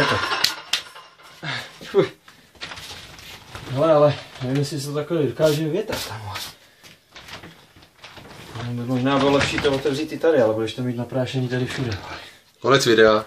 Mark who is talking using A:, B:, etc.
A: je to. Hele, ale nevím, jestli se to takhle dokáže větrat tam. By možná bylo lepší to otevřít i tady, ale budeš to mít naprášený tady všude.
B: Konec videa.